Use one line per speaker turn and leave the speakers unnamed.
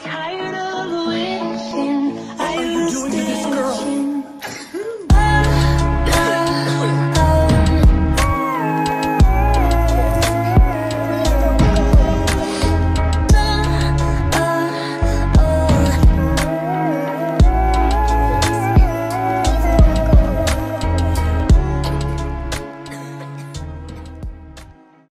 times.